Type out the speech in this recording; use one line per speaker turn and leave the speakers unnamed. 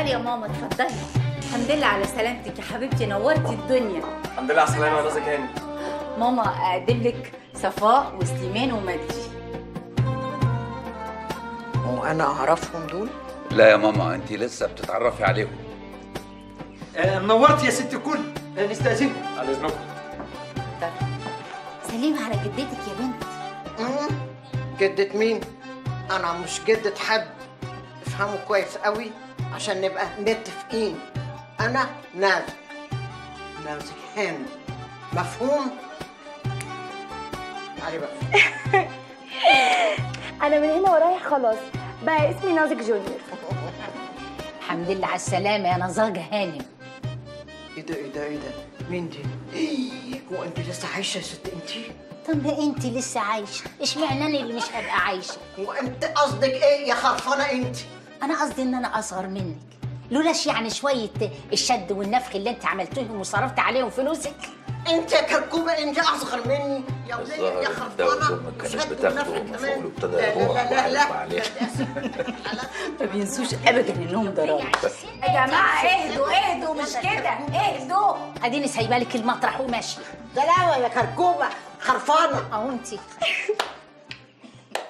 اتفضلي يا ماما اتفضلي الحمد لله على سلامتك يا حبيبتي نورتي الدنيا.
الحمد لله على السلامه يا نازك هاني.
ماما أقدم لك صفاء وسليمان ومجدي.
وأنا أعرفهم دول؟
لا يا ماما أنت لسه بتتعرفي عليهم.
آه، منورت يا ست الكل. آه، نستأذنكم.
على إذنكم.
سليم على جدتك يا بنت.
جدة مين؟ أنا مش جدة حد. افهموا كويس قوي. عشان نبقى متفقين. أنا نازك نازك هاني مفهوم؟ تعالي بقى.
أنا من هنا ورايح خلاص. بقى اسمي نازك جونيور.
الحمد لله على السلامة يا نزاجه هانم
إيه ده إيه ده إيه ده؟ مين دي؟ إيه، هو أنت لسه عايشة يا ست انت
طب انت لسه عايشة. إشمعنى أنا اللي مش هبقى عايشة؟
هو أنت قصدك إيه يا خرفانة انت
أنا قصدي إن أنا أصغر منك. لولاش يعني شوية الشد والنفخ اللي أنت عملتوهم وصرفت عليهم فلوسك.
أنت يا كركوبه أنت أصغر مني. يا وليه يا خرفانه
دول ما كانش
شد
بتاخده ومفعول
لا
يروح
لا لا لا
عليه.
ما بينسوش ابدا انهم ضرار يا جماعة اهدوا اهدوا مش كده. اهدوا. أديني سايبه لك المطرح وماشيه
دلاوه يا كركوبة خرفانة.
أهو انت